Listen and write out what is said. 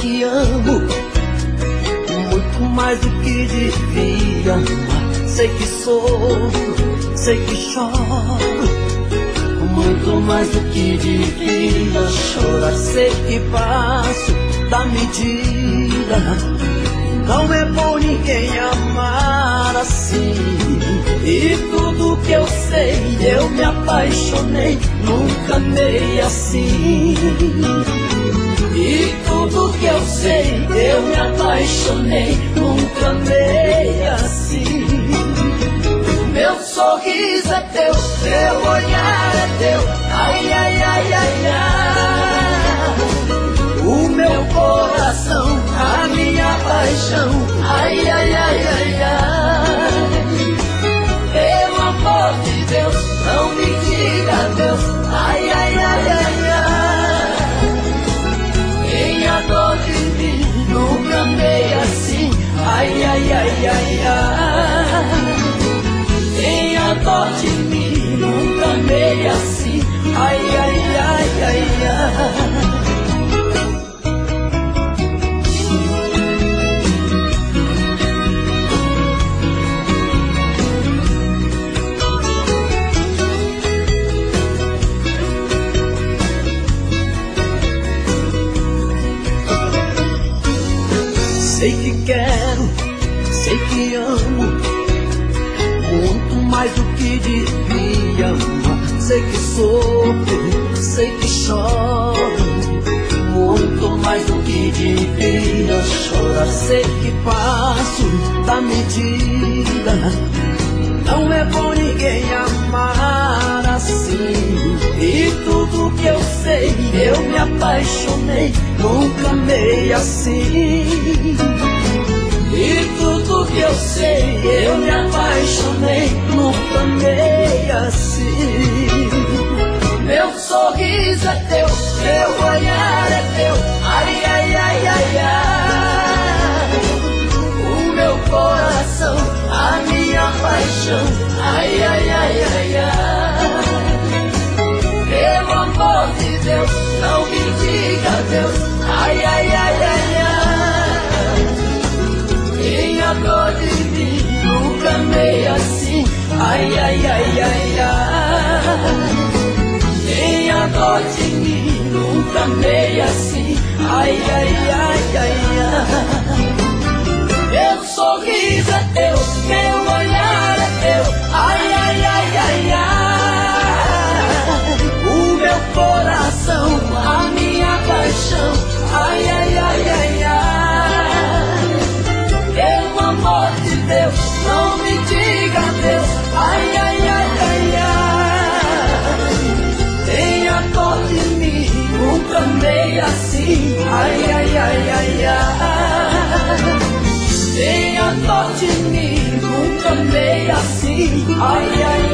que amo muito mais do que devia. Sei que sofro, sei que choro muito mais do que devia chorar. Sei que passo da medida. Não é bom ninguém amar assim. E tudo que eu sei, eu me apaixonei, nunca amei assim. E tudo que eu sei, eu me apaixonei, nunca amei assim. Meu sorriso é teu, teu olhar é teu, ai, ai, ai, ai, ai. O meu coração, a minha paixão, ai, ai, ai, ai, Ai, ai, ai, ai, ai. Sei que quero, sei que amo muito mais do que devia. Sei que sofro, sei que choro, muito mais do que devia chorar. Sei que passo da medida. Não é bom ninguém amar assim. E tudo que eu sei, eu me apaixonei, nunca amei assim. E tudo que eu sei, eu me apaixonei, nunca amei assim. Deus, não me diga Deus, ai, ai, ai, ai, ai. Tenha dor de mim, nunca amei assim. Ai, ai, ai, ai, ai. Tenha dor de mim, nunca amei assim. Ai, ai, ai, ai, ai. diga adeus. Ai, ai, ai, ai, ai. Tenha dó de mim, o cambei assim. Ai, ai, ai, ai, ai. Tenha dó de mim, o cambei assim. Ai, ai, ai.